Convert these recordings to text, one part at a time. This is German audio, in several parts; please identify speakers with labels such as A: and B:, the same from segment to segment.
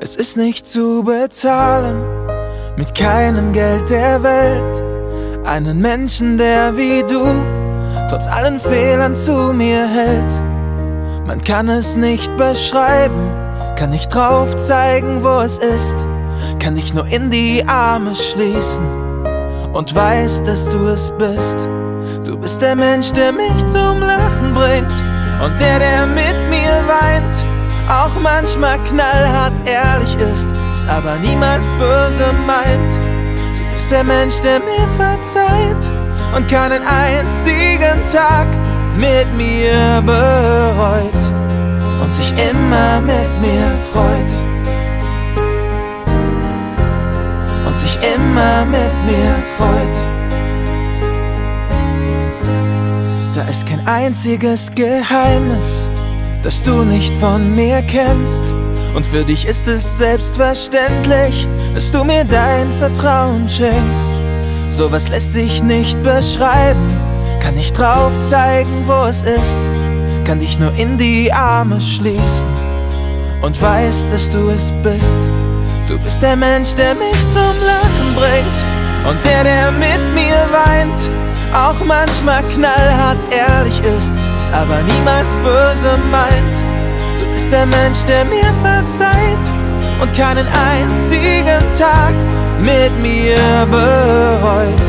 A: Es ist nicht zu bezahlen, mit keinem Geld der Welt. Einen Menschen, der wie du, trotz allen Fehlern zu mir hält. Man kann es nicht beschreiben, kann nicht drauf zeigen, wo es ist. Kann dich nur in die Arme schließen und weiß, dass du es bist. Du bist der Mensch, der mich zum Lachen bringt und der, der mit mir weint. Auch manchmal knallhart ehrlich ist, es aber niemals böse meint. Du bist der Mensch, der mir verzeiht und keinen einzigen Tag mit mir bereut und sich immer mit mir freut. Und sich immer mit mir freut. Da ist kein einziges Geheimnis, das du nicht von mir kennst. Und für dich ist es selbstverständlich, dass du mir dein Vertrauen schenkst. Sowas lässt sich nicht beschreiben, kann nicht drauf zeigen, wo es ist. Kann dich nur in die Arme schließen und weiß, dass du es bist. Du bist der Mensch, der mich zum Lachen bringt und der, der mit mir weint. Auch manchmal knallhart ehrlich ist, es aber niemals böse meint. Du bist der Mensch, der mir verzeiht und keinen einzigen Tag mit mir bereut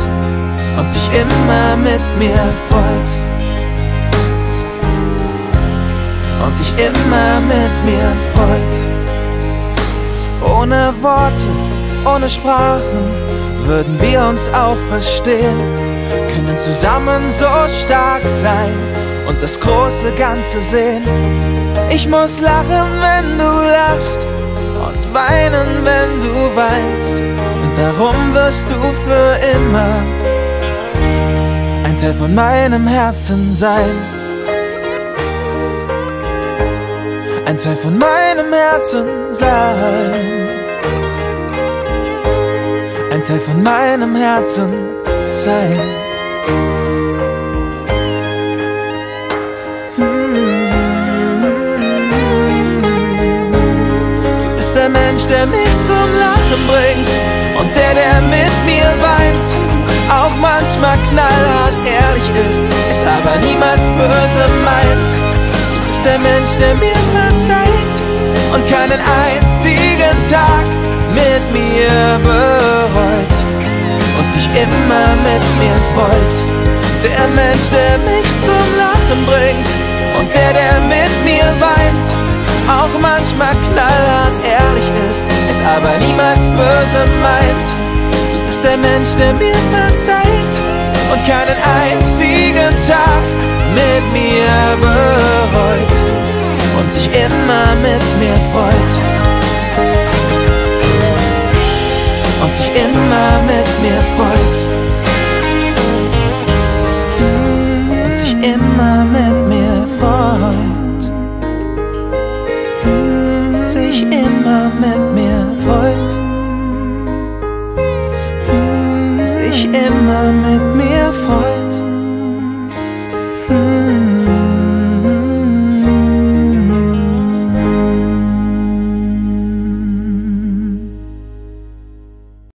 A: und sich immer mit mir freut. Und sich immer mit mir freut. Ohne Worte, ohne Sprachen würden wir uns auch verstehen. Können zusammen so stark sein und das große Ganze sehen. Ich muss lachen, wenn du lachst und weinen, wenn du weinst. Und darum wirst du für immer ein Teil von meinem Herzen sein. Ein Teil von meinem Herzen sein. Ein Teil von meinem Herzen sein. Du bist der Mensch, der mich zum Lachen bringt und der, der mit mir weint. Auch manchmal knallhart ehrlich ist, ist aber niemals böse meint. Du bist der Mensch, der mir verzeiht und keinen einzigen Tag mit mir und sich immer mit mir freut. Der Mensch, der mich zum Lachen bringt und der, der mit mir weint, auch manchmal knallhart ehrlich ist, ist aber niemals böse meint. Du bist der Mensch, der mir verzeiht und keinen einzigen Tag mit mir bereut und sich immer mit mir freut. Und sich immer mit mir freut. Und sich immer mit mir freut. Sich immer mit mir freut. Sich immer mit mir freut.